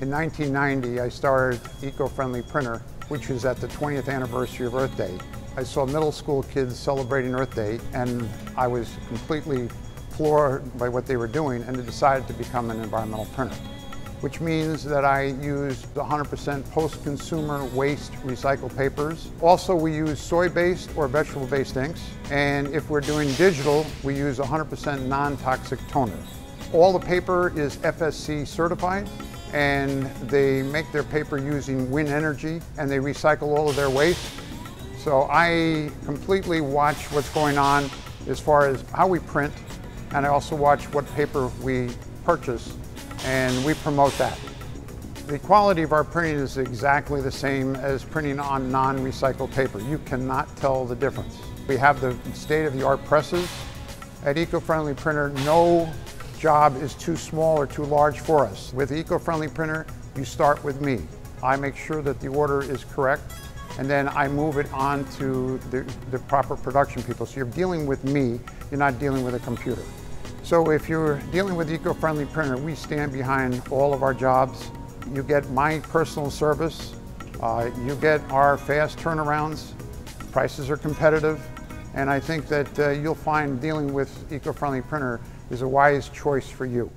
In 1990, I started Eco-Friendly Printer, which was at the 20th anniversary of Earth Day. I saw middle school kids celebrating Earth Day, and I was completely floored by what they were doing and decided to become an environmental printer, which means that I use 100% post-consumer waste recycled papers. Also, we use soy-based or vegetable-based inks, and if we're doing digital, we use 100% non-toxic toner. All the paper is FSC certified, and they make their paper using wind energy and they recycle all of their waste. So I completely watch what's going on as far as how we print and I also watch what paper we purchase and we promote that. The quality of our printing is exactly the same as printing on non-recycled paper. You cannot tell the difference. We have the state-of-the-art presses. At Eco-Friendly Printer, no job is too small or too large for us. With Eco-Friendly Printer, you start with me. I make sure that the order is correct and then I move it on to the, the proper production people. So you're dealing with me, you're not dealing with a computer. So if you're dealing with Eco-Friendly Printer, we stand behind all of our jobs. You get my personal service, uh, you get our fast turnarounds, prices are competitive, and I think that uh, you'll find dealing with Eco-Friendly Printer is a wise choice for you.